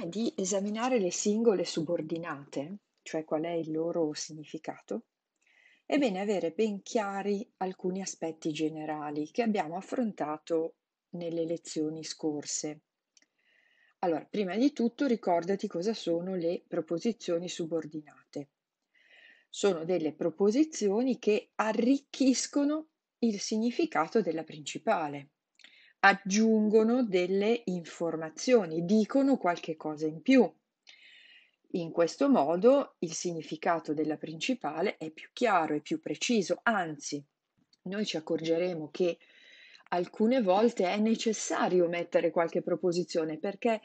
prima di esaminare le singole subordinate, cioè qual è il loro significato, è bene avere ben chiari alcuni aspetti generali che abbiamo affrontato nelle lezioni scorse. Allora, prima di tutto ricordati cosa sono le proposizioni subordinate. Sono delle proposizioni che arricchiscono il significato della principale aggiungono delle informazioni, dicono qualche cosa in più. In questo modo il significato della principale è più chiaro e più preciso, anzi, noi ci accorgeremo che alcune volte è necessario mettere qualche proposizione perché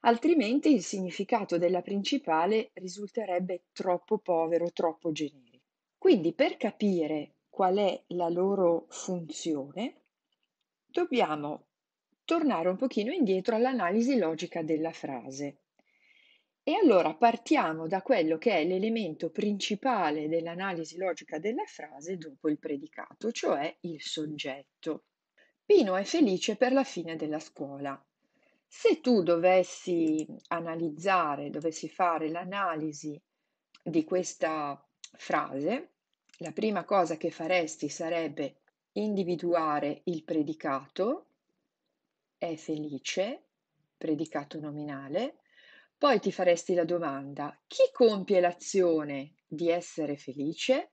altrimenti il significato della principale risulterebbe troppo povero, troppo generico. Quindi per capire qual è la loro funzione, dobbiamo tornare un pochino indietro all'analisi logica della frase. E allora partiamo da quello che è l'elemento principale dell'analisi logica della frase dopo il predicato, cioè il soggetto. Pino è felice per la fine della scuola. Se tu dovessi analizzare, dovessi fare l'analisi di questa frase, la prima cosa che faresti sarebbe individuare il predicato, è felice, predicato nominale, poi ti faresti la domanda chi compie l'azione di essere felice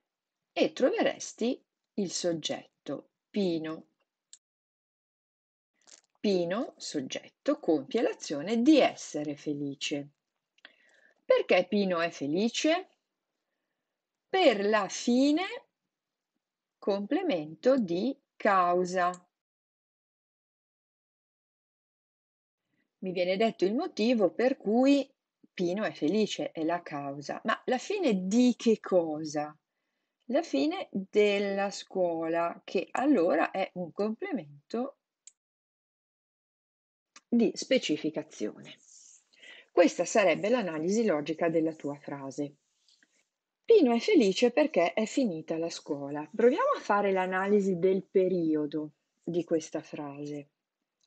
e troveresti il soggetto Pino. Pino, soggetto, compie l'azione di essere felice. Perché Pino è felice? Per la fine complemento di causa. Mi viene detto il motivo per cui Pino è felice, è la causa. Ma la fine di che cosa? La fine della scuola, che allora è un complemento di specificazione. Questa sarebbe l'analisi logica della tua frase. Pino è felice perché è finita la scuola. Proviamo a fare l'analisi del periodo di questa frase.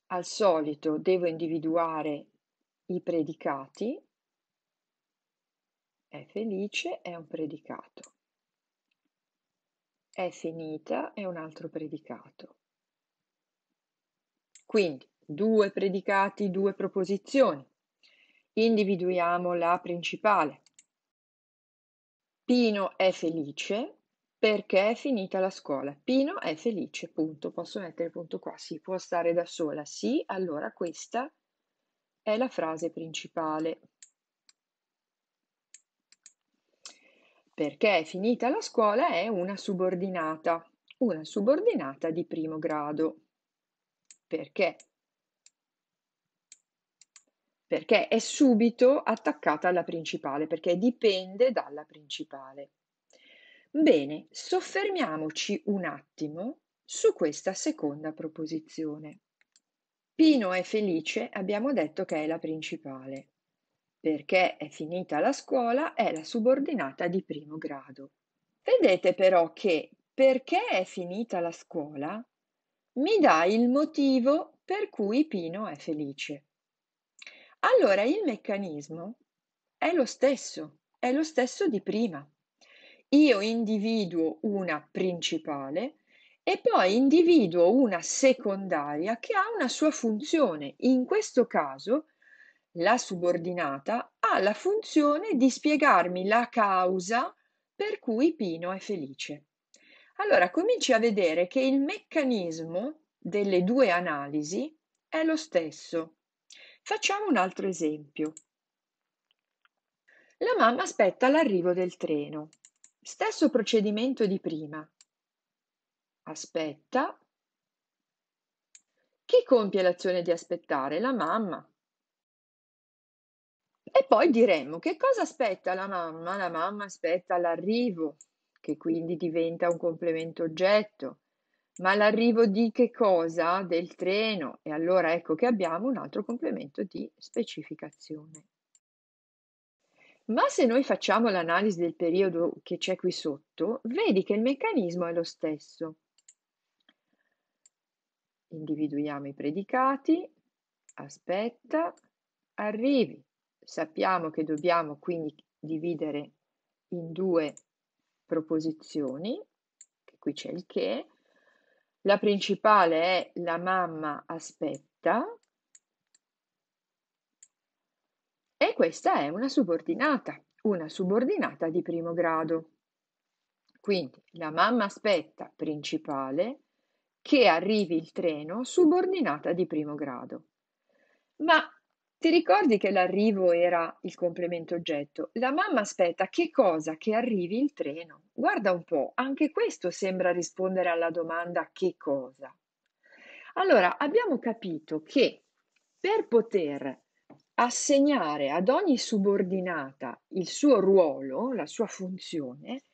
Al solito devo individuare i predicati. È felice è un predicato. È finita è un altro predicato. Quindi due predicati, due proposizioni. Individuiamo la principale. Pino è felice perché è finita la scuola. Pino è felice, punto. Posso mettere punto qua? Sì, può stare da sola. Sì, allora questa è la frase principale. Perché è finita la scuola è una subordinata, una subordinata di primo grado. Perché perché è subito attaccata alla principale, perché dipende dalla principale. Bene, soffermiamoci un attimo su questa seconda proposizione. Pino è felice, abbiamo detto che è la principale. Perché è finita la scuola è la subordinata di primo grado. Vedete però che perché è finita la scuola mi dà il motivo per cui Pino è felice. Allora il meccanismo è lo stesso, è lo stesso di prima. Io individuo una principale e poi individuo una secondaria che ha una sua funzione. In questo caso la subordinata ha la funzione di spiegarmi la causa per cui Pino è felice. Allora cominci a vedere che il meccanismo delle due analisi è lo stesso. Facciamo un altro esempio. La mamma aspetta l'arrivo del treno. Stesso procedimento di prima. Aspetta. Chi compie l'azione di aspettare? La mamma. E poi diremmo che cosa aspetta la mamma? La mamma aspetta l'arrivo, che quindi diventa un complemento oggetto. Ma l'arrivo di che cosa? Del treno. E allora ecco che abbiamo un altro complemento di specificazione. Ma se noi facciamo l'analisi del periodo che c'è qui sotto, vedi che il meccanismo è lo stesso. Individuiamo i predicati, aspetta, arrivi. Sappiamo che dobbiamo quindi dividere in due proposizioni, qui c'è il che. La principale è la mamma aspetta e questa è una subordinata, una subordinata di primo grado. Quindi la mamma aspetta principale che arrivi il treno subordinata di primo grado. Ma ti ricordi che l'arrivo era il complemento oggetto? La mamma aspetta che cosa? Che arrivi il treno. Guarda un po', anche questo sembra rispondere alla domanda che cosa. Allora, abbiamo capito che per poter assegnare ad ogni subordinata il suo ruolo, la sua funzione,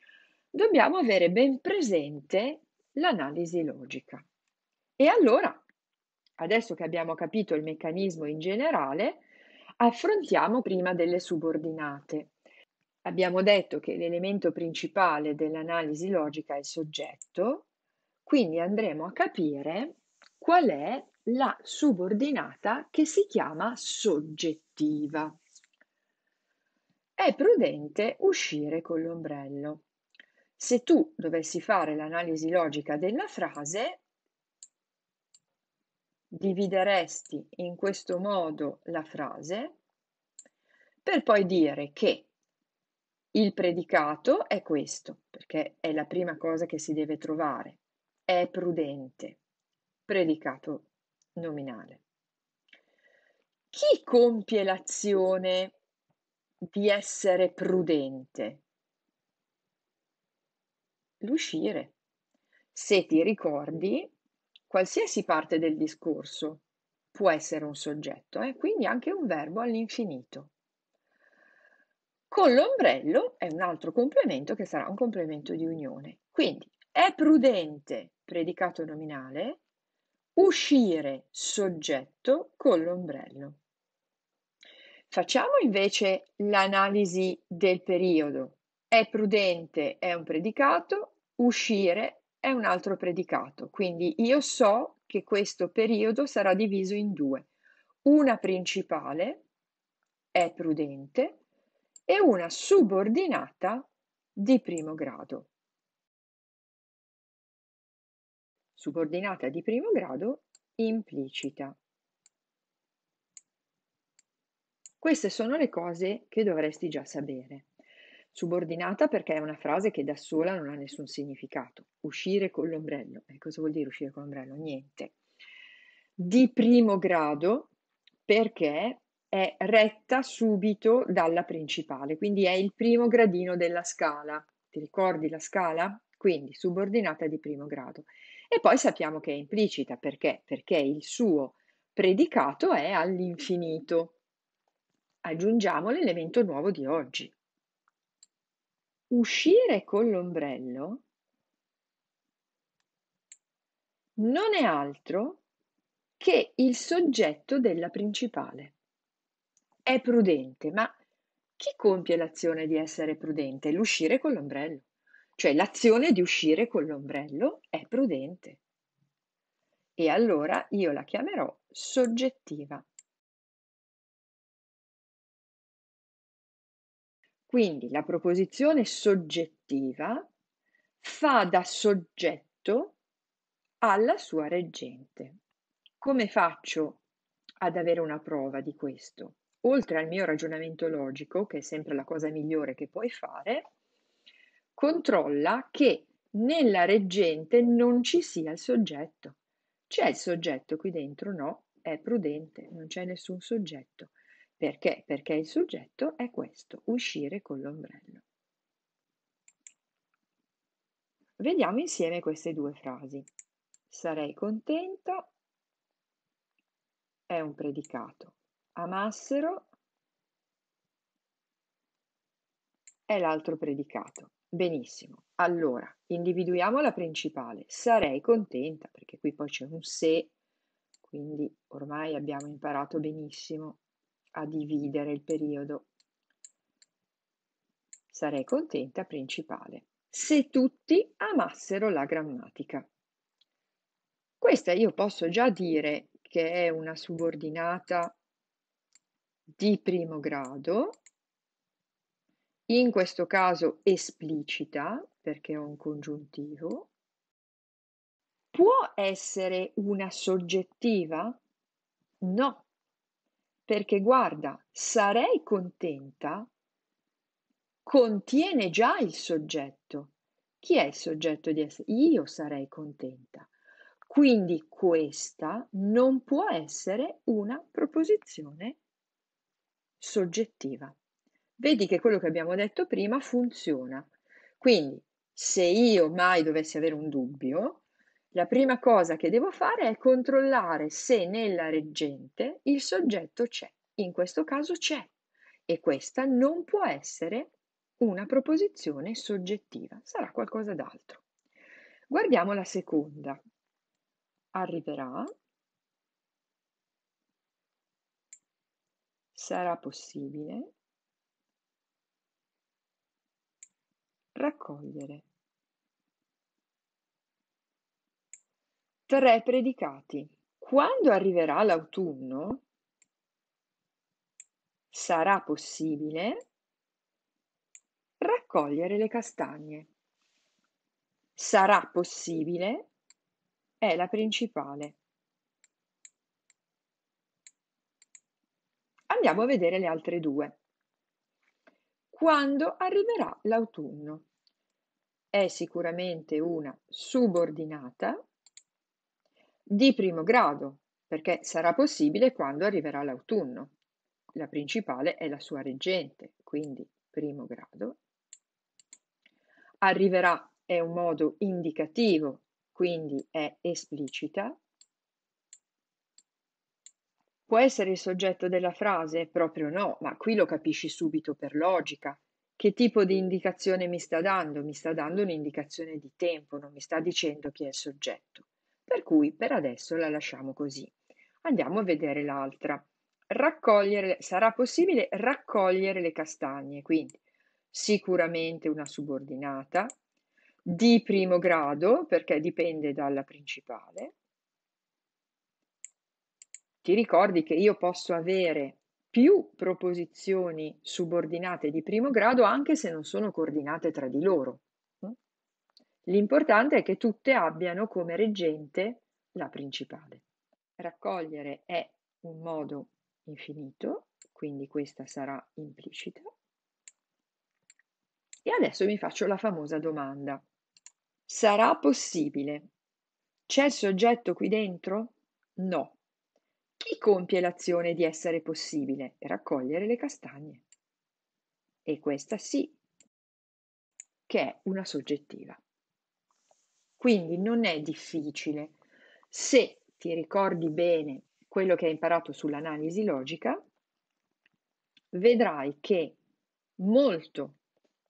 dobbiamo avere ben presente l'analisi logica. E allora Adesso che abbiamo capito il meccanismo in generale, affrontiamo prima delle subordinate. Abbiamo detto che l'elemento principale dell'analisi logica è il soggetto, quindi andremo a capire qual è la subordinata che si chiama soggettiva. È prudente uscire con l'ombrello. Se tu dovessi fare l'analisi logica della frase, divideresti in questo modo la frase per poi dire che il predicato è questo, perché è la prima cosa che si deve trovare. È prudente. Predicato nominale. Chi compie l'azione di essere prudente? L'uscire. Se ti ricordi, Qualsiasi parte del discorso può essere un soggetto, eh? quindi anche un verbo all'infinito. Con l'ombrello è un altro complemento che sarà un complemento di unione. Quindi è prudente, predicato nominale, uscire soggetto con l'ombrello. Facciamo invece l'analisi del periodo. È prudente è un predicato, uscire è un altro predicato, quindi io so che questo periodo sarà diviso in due. Una principale è prudente e una subordinata di primo grado. Subordinata di primo grado implicita. Queste sono le cose che dovresti già sapere. Subordinata perché è una frase che da sola non ha nessun significato. Uscire con l'ombrello. E cosa vuol dire uscire con l'ombrello? Niente. Di primo grado perché è retta subito dalla principale, quindi è il primo gradino della scala. Ti ricordi la scala? Quindi subordinata di primo grado. E poi sappiamo che è implicita perché? Perché il suo predicato è all'infinito. Aggiungiamo l'elemento nuovo di oggi. Uscire con l'ombrello non è altro che il soggetto della principale. È prudente, ma chi compie l'azione di essere prudente? L'uscire con l'ombrello. Cioè l'azione di uscire con l'ombrello è prudente. E allora io la chiamerò soggettiva. Quindi la proposizione soggettiva fa da soggetto alla sua reggente. Come faccio ad avere una prova di questo? Oltre al mio ragionamento logico, che è sempre la cosa migliore che puoi fare, controlla che nella reggente non ci sia il soggetto. C'è il soggetto qui dentro? No, è prudente, non c'è nessun soggetto. Perché? Perché il soggetto è questo, uscire con l'ombrello. Vediamo insieme queste due frasi. Sarei contenta è un predicato. Amassero è l'altro predicato. Benissimo. Allora, individuiamo la principale. Sarei contenta, perché qui poi c'è un se, quindi ormai abbiamo imparato benissimo a dividere il periodo. Sarei contenta principale. Se tutti amassero la grammatica. Questa io posso già dire che è una subordinata di primo grado, in questo caso esplicita, perché ho un congiuntivo, può essere una soggettiva? No, perché guarda, sarei contenta contiene già il soggetto. Chi è il soggetto di essere? Io sarei contenta. Quindi questa non può essere una proposizione soggettiva. Vedi che quello che abbiamo detto prima funziona. Quindi se io mai dovessi avere un dubbio, la prima cosa che devo fare è controllare se nella reggente il soggetto c'è. In questo caso c'è e questa non può essere una proposizione soggettiva, sarà qualcosa d'altro. Guardiamo la seconda. Arriverà, sarà possibile, raccogliere. Tre predicati. Quando arriverà l'autunno, sarà possibile raccogliere le castagne. Sarà possibile è la principale. Andiamo a vedere le altre due. Quando arriverà l'autunno? È sicuramente una subordinata di primo grado, perché sarà possibile quando arriverà l'autunno. La principale è la sua reggente, quindi primo grado Arriverà è un modo indicativo, quindi è esplicita. Può essere il soggetto della frase? Proprio no, ma qui lo capisci subito per logica. Che tipo di indicazione mi sta dando? Mi sta dando un'indicazione di tempo, non mi sta dicendo chi è il soggetto. Per cui per adesso la lasciamo così. Andiamo a vedere l'altra. Raccogliere, sarà possibile raccogliere le castagne, quindi sicuramente una subordinata, di primo grado perché dipende dalla principale. Ti ricordi che io posso avere più proposizioni subordinate di primo grado anche se non sono coordinate tra di loro. L'importante è che tutte abbiano come reggente la principale. Raccogliere è un modo infinito, quindi questa sarà implicita. E adesso mi faccio la famosa domanda. Sarà possibile? C'è il soggetto qui dentro? No. Chi compie l'azione di essere possibile? Raccogliere le castagne. E questa sì, che è una soggettiva. Quindi non è difficile. Se ti ricordi bene quello che hai imparato sull'analisi logica, vedrai che molto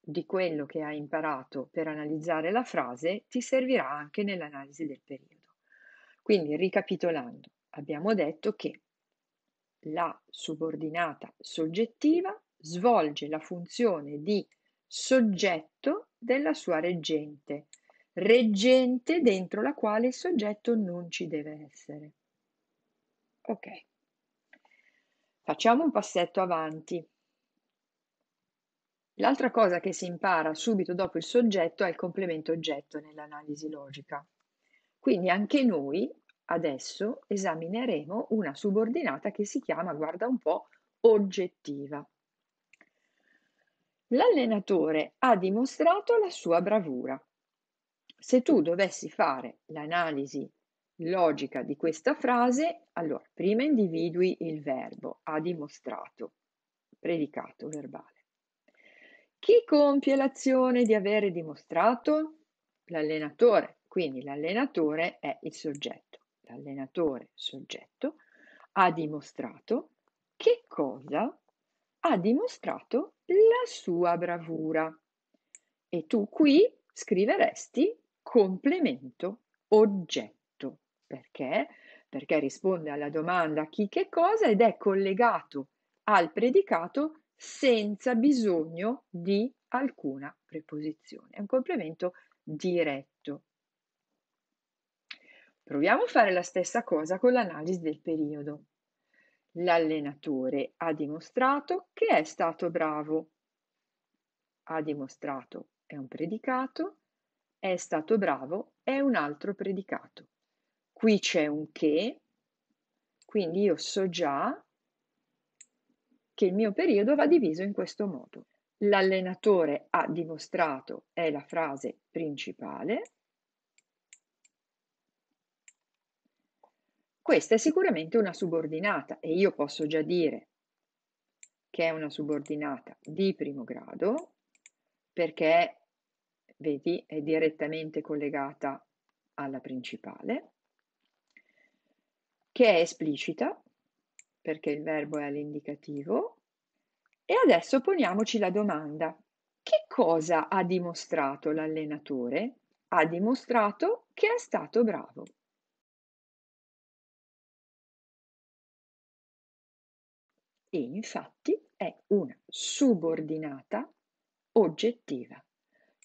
di quello che hai imparato per analizzare la frase ti servirà anche nell'analisi del periodo. Quindi, ricapitolando, abbiamo detto che la subordinata soggettiva svolge la funzione di soggetto della sua reggente, reggente dentro la quale il soggetto non ci deve essere. Ok, facciamo un passetto avanti. L'altra cosa che si impara subito dopo il soggetto è il complemento oggetto nell'analisi logica. Quindi anche noi adesso esamineremo una subordinata che si chiama, guarda un po', oggettiva. L'allenatore ha dimostrato la sua bravura. Se tu dovessi fare l'analisi logica di questa frase, allora prima individui il verbo ha dimostrato, predicato verbale. Chi compie l'azione di avere dimostrato? L'allenatore. Quindi l'allenatore è il soggetto. L'allenatore, soggetto, ha dimostrato che cosa? Ha dimostrato la sua bravura. E tu qui scriveresti complemento oggetto. Perché? Perché risponde alla domanda chi che cosa ed è collegato al predicato senza bisogno di alcuna preposizione. È un complemento diretto. Proviamo a fare la stessa cosa con l'analisi del periodo. L'allenatore ha dimostrato che è stato bravo. Ha dimostrato è un predicato, è stato bravo è un altro predicato. Qui c'è un che, quindi io so già che il mio periodo va diviso in questo modo. L'allenatore ha dimostrato è la frase principale. Questa è sicuramente una subordinata e io posso già dire che è una subordinata di primo grado perché, vedi, è direttamente collegata alla principale, che è esplicita perché il verbo è all'indicativo. E adesso poniamoci la domanda. Che cosa ha dimostrato l'allenatore? Ha dimostrato che è stato bravo. E infatti è una subordinata oggettiva.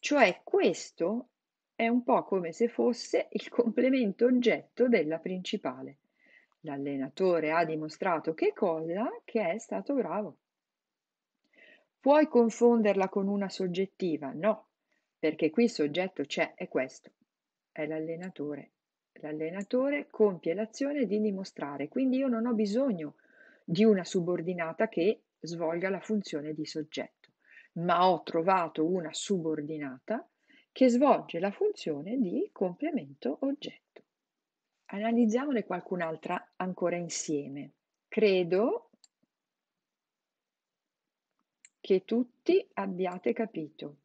Cioè questo è un po' come se fosse il complemento oggetto della principale. L'allenatore ha dimostrato che cosa? Che è stato bravo. Puoi confonderla con una soggettiva? No, perché qui il soggetto c'è, è questo, è l'allenatore. L'allenatore compie l'azione di dimostrare, quindi io non ho bisogno di una subordinata che svolga la funzione di soggetto, ma ho trovato una subordinata che svolge la funzione di complemento oggetto. Analizziamone qualcun'altra ancora insieme. Credo che tutti abbiate capito.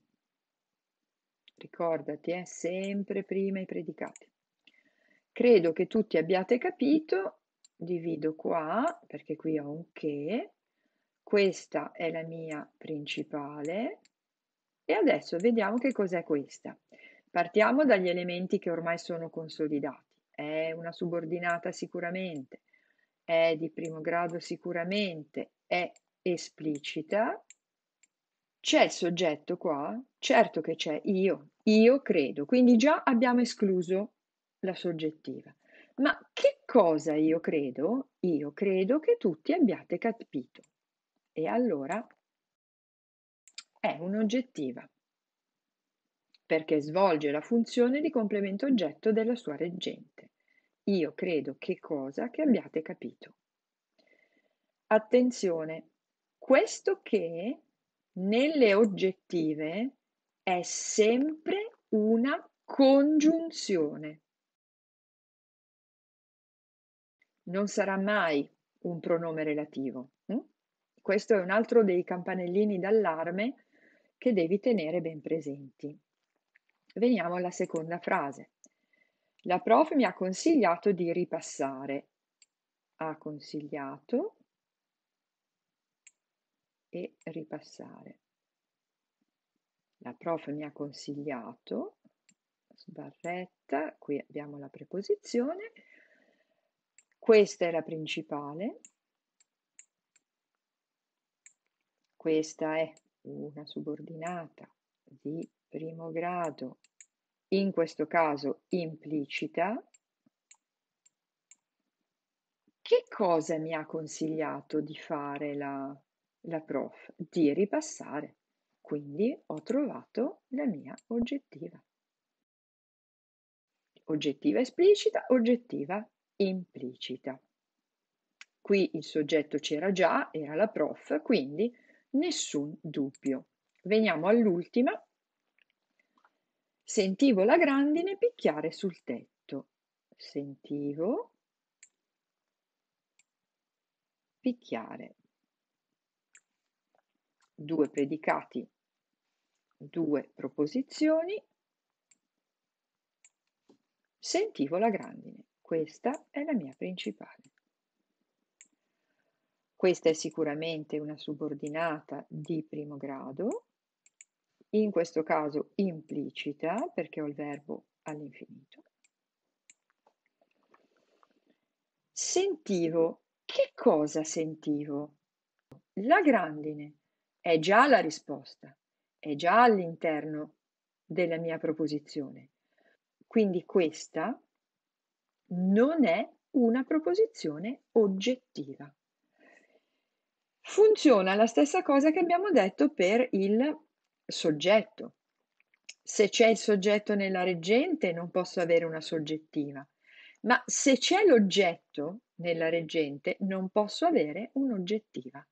Ricordati, eh, sempre prima i predicati. Credo che tutti abbiate capito, divido qua, perché qui ho un che, questa è la mia principale, e adesso vediamo che cos'è questa. Partiamo dagli elementi che ormai sono consolidati è una subordinata sicuramente, è di primo grado sicuramente, è esplicita. C'è il soggetto qua? Certo che c'è io, io credo, quindi già abbiamo escluso la soggettiva. Ma che cosa io credo? Io credo che tutti abbiate capito. E allora è un'oggettiva perché svolge la funzione di complemento oggetto della sua reggente. Io credo che cosa che abbiate capito. Attenzione, questo che nelle oggettive è sempre una congiunzione. Non sarà mai un pronome relativo. Questo è un altro dei campanellini d'allarme che devi tenere ben presenti. Veniamo alla seconda frase. La prof mi ha consigliato di ripassare. Ha consigliato e ripassare. La prof mi ha consigliato, sbarretta, qui abbiamo la preposizione, questa è la principale, questa è una subordinata di primo grado, in questo caso implicita, che cosa mi ha consigliato di fare la, la prof? Di ripassare. Quindi ho trovato la mia oggettiva. Oggettiva esplicita, oggettiva implicita. Qui il soggetto c'era già, era la prof, quindi nessun dubbio. Veniamo all'ultima Sentivo la grandine picchiare sul tetto. Sentivo picchiare. Due predicati, due proposizioni. Sentivo la grandine. Questa è la mia principale. Questa è sicuramente una subordinata di primo grado in questo caso implicita perché ho il verbo all'infinito. Sentivo. Che cosa sentivo? La grandine è già la risposta, è già all'interno della mia proposizione. Quindi questa non è una proposizione oggettiva. Funziona la stessa cosa che abbiamo detto per il soggetto. Se c'è il soggetto nella reggente non posso avere una soggettiva, ma se c'è l'oggetto nella reggente non posso avere un'oggettiva.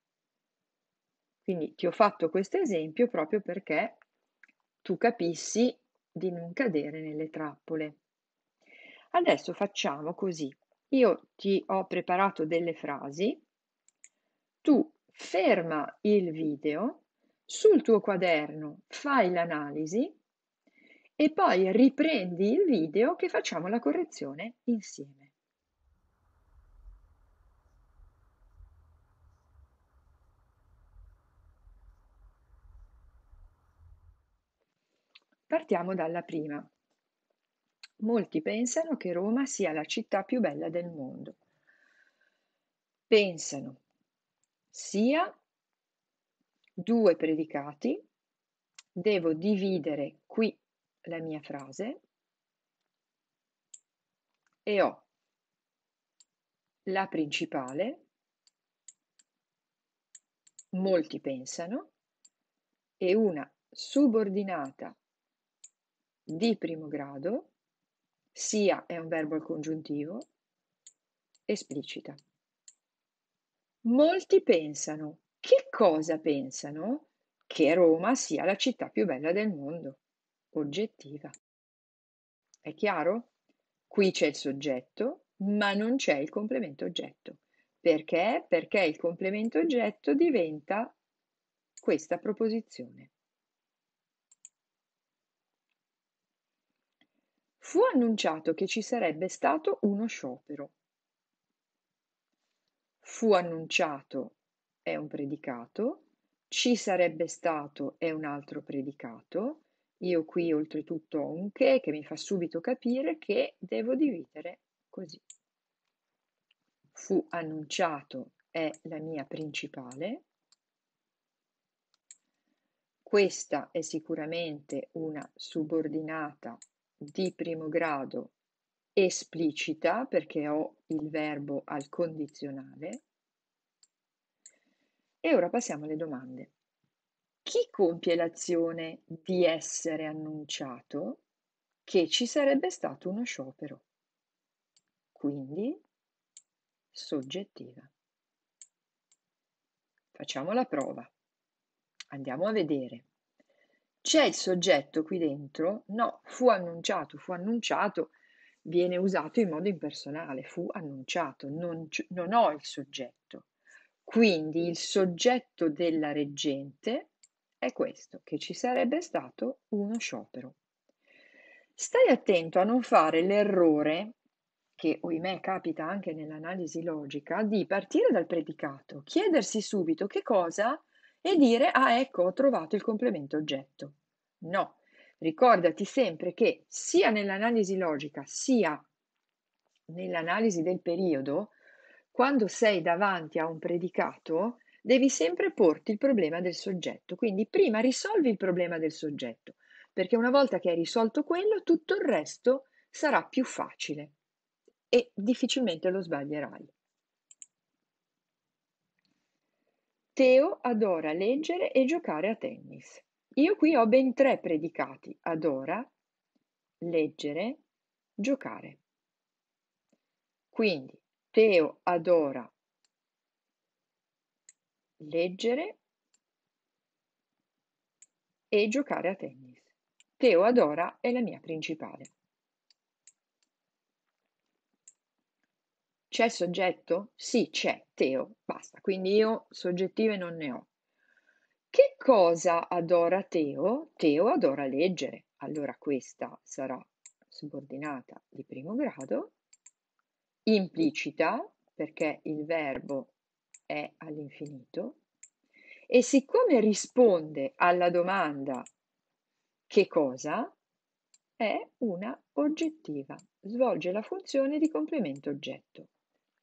Quindi ti ho fatto questo esempio proprio perché tu capissi di non cadere nelle trappole. Adesso facciamo così. Io ti ho preparato delle frasi, tu ferma il video, sul tuo quaderno fai l'analisi e poi riprendi il video che facciamo la correzione insieme. Partiamo dalla prima. Molti pensano che Roma sia la città più bella del mondo. Pensano sia due predicati, devo dividere qui la mia frase. E ho la principale, molti pensano, e una subordinata di primo grado, sia è un verbo al congiuntivo, esplicita. Molti pensano. Che cosa pensano? Che Roma sia la città più bella del mondo. Oggettiva. È chiaro? Qui c'è il soggetto, ma non c'è il complemento oggetto. Perché? Perché il complemento oggetto diventa questa proposizione. Fu annunciato che ci sarebbe stato uno sciopero. Fu annunciato è un predicato, ci sarebbe stato è un altro predicato. Io qui oltretutto ho un che che mi fa subito capire che devo dividere così. Fu annunciato è la mia principale. Questa è sicuramente una subordinata di primo grado esplicita perché ho il verbo al condizionale. E ora passiamo alle domande. Chi compie l'azione di essere annunciato che ci sarebbe stato uno sciopero? Quindi soggettiva. Facciamo la prova. Andiamo a vedere. C'è il soggetto qui dentro? No, fu annunciato, fu annunciato, viene usato in modo impersonale, fu annunciato, non, non ho il soggetto. Quindi il soggetto della reggente è questo, che ci sarebbe stato uno sciopero. Stai attento a non fare l'errore, che ohimè capita anche nell'analisi logica, di partire dal predicato, chiedersi subito che cosa e dire ah ecco ho trovato il complemento oggetto. No, ricordati sempre che sia nell'analisi logica sia nell'analisi del periodo, quando sei davanti a un predicato, devi sempre porti il problema del soggetto. Quindi prima risolvi il problema del soggetto, perché una volta che hai risolto quello, tutto il resto sarà più facile e difficilmente lo sbaglierai. Teo adora leggere e giocare a tennis. Io qui ho ben tre predicati: adora, leggere, giocare. Quindi Teo adora leggere e giocare a tennis. Teo adora è la mia principale. C'è soggetto? Sì, c'è, Teo, basta. Quindi io soggettive non ne ho. Che cosa adora Teo? Teo adora leggere. Allora questa sarà subordinata di primo grado, implicita perché il verbo è all'infinito e siccome risponde alla domanda che cosa, è una oggettiva, svolge la funzione di complemento oggetto.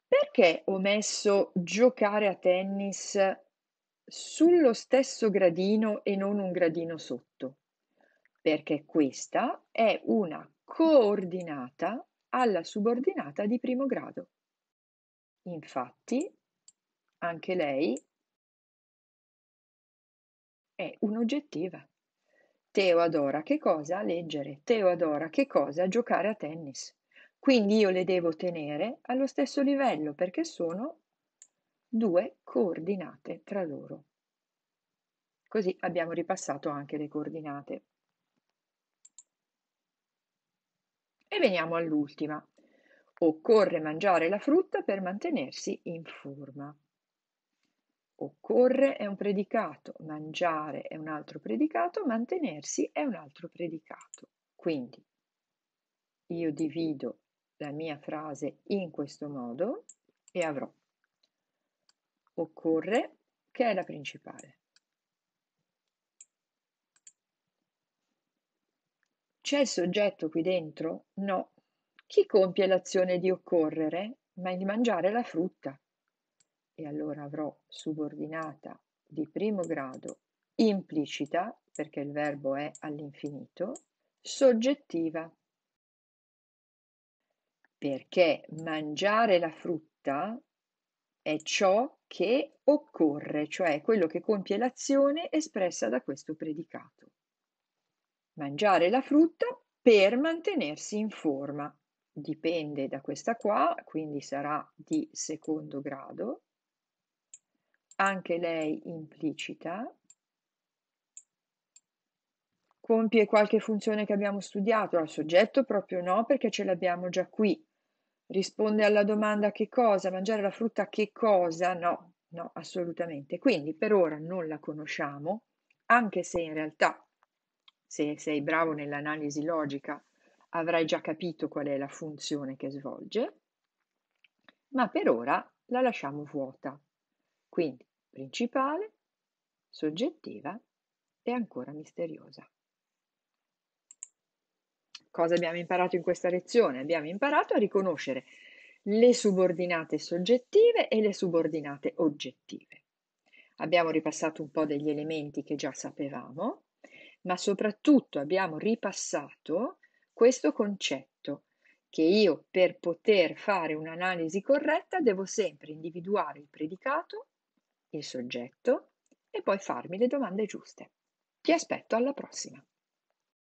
Perché ho messo giocare a tennis sullo stesso gradino e non un gradino sotto? Perché questa è una coordinata alla subordinata di primo grado. Infatti, anche lei è un'oggettiva. Teo adora che cosa? Leggere. Teo adora che cosa? Giocare a tennis. Quindi io le devo tenere allo stesso livello perché sono due coordinate tra loro. Così abbiamo ripassato anche le coordinate. E veniamo all'ultima. Occorre mangiare la frutta per mantenersi in forma. Occorre è un predicato, mangiare è un altro predicato, mantenersi è un altro predicato. Quindi io divido la mia frase in questo modo e avrò occorre che è la principale. C'è il soggetto qui dentro? No. Chi compie l'azione di occorrere? Ma di mangiare la frutta. E allora avrò subordinata di primo grado implicita, perché il verbo è all'infinito, soggettiva. Perché mangiare la frutta è ciò che occorre, cioè quello che compie l'azione espressa da questo predicato. Mangiare la frutta per mantenersi in forma. Dipende da questa qua, quindi sarà di secondo grado. Anche lei implicita. Compie qualche funzione che abbiamo studiato, al soggetto proprio no, perché ce l'abbiamo già qui. Risponde alla domanda che cosa? Mangiare la frutta che cosa? No, no, assolutamente. Quindi per ora non la conosciamo, anche se in realtà, se sei bravo nell'analisi logica, avrai già capito qual è la funzione che svolge, ma per ora la lasciamo vuota. Quindi principale, soggettiva e ancora misteriosa. Cosa abbiamo imparato in questa lezione? Abbiamo imparato a riconoscere le subordinate soggettive e le subordinate oggettive. Abbiamo ripassato un po' degli elementi che già sapevamo, ma soprattutto abbiamo ripassato questo concetto che io per poter fare un'analisi corretta devo sempre individuare il predicato, il soggetto e poi farmi le domande giuste. Ti aspetto alla prossima.